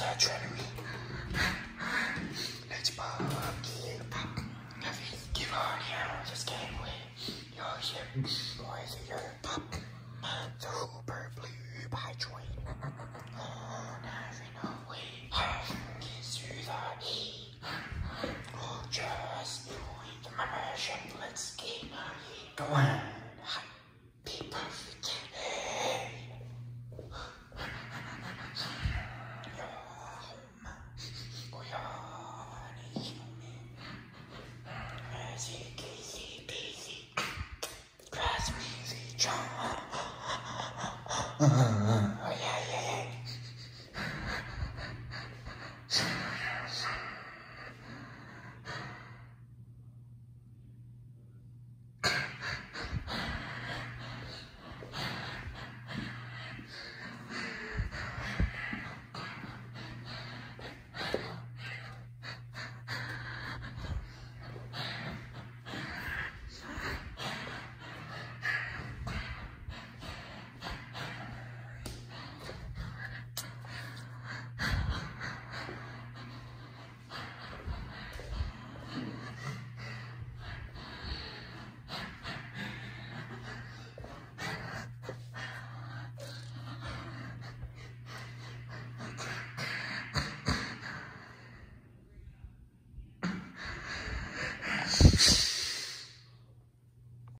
surgery. Let's pop, give, pop. Give on here, just get away. You're here, boys, you're pop. Super blue by. Oh, now no way. Kiss you the heat. Just doing the immersion. Let's get naughty. Go on. Easy,